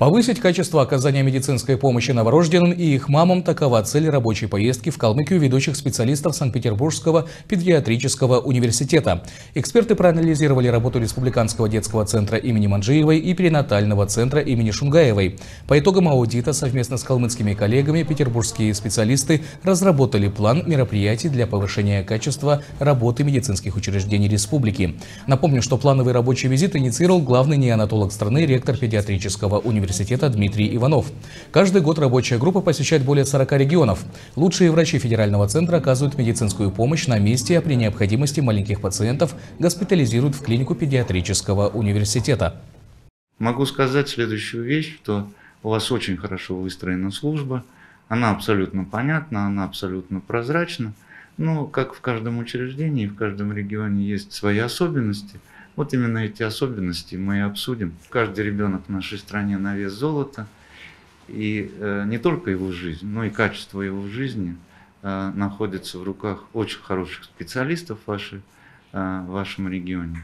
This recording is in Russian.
Повысить качество оказания медицинской помощи новорожденным и их мамам – такова цель рабочей поездки в Калмыкию ведущих специалистов Санкт-Петербургского педиатрического университета. Эксперты проанализировали работу Республиканского детского центра имени Манджиевой и перинатального центра имени Шунгаевой. По итогам аудита совместно с калмыцкими коллегами петербургские специалисты разработали план мероприятий для повышения качества работы медицинских учреждений республики. Напомню, что плановый рабочий визит инициировал главный неонатолог страны, ректор педиатрического университета университета Дмитрий Иванов. Каждый год рабочая группа посещает более 40 регионов. Лучшие врачи федерального центра оказывают медицинскую помощь на месте, а при необходимости маленьких пациентов госпитализируют в клинику педиатрического университета. Могу сказать следующую вещь, что у вас очень хорошо выстроена служба, она абсолютно понятна, она абсолютно прозрачна. Но, как в каждом учреждении, в каждом регионе есть свои особенности – вот именно эти особенности мы и обсудим. Каждый ребенок в нашей стране на вес золота. И э, не только его жизнь, но и качество его жизни э, находится в руках очень хороших специалистов вашей, э, в вашем регионе.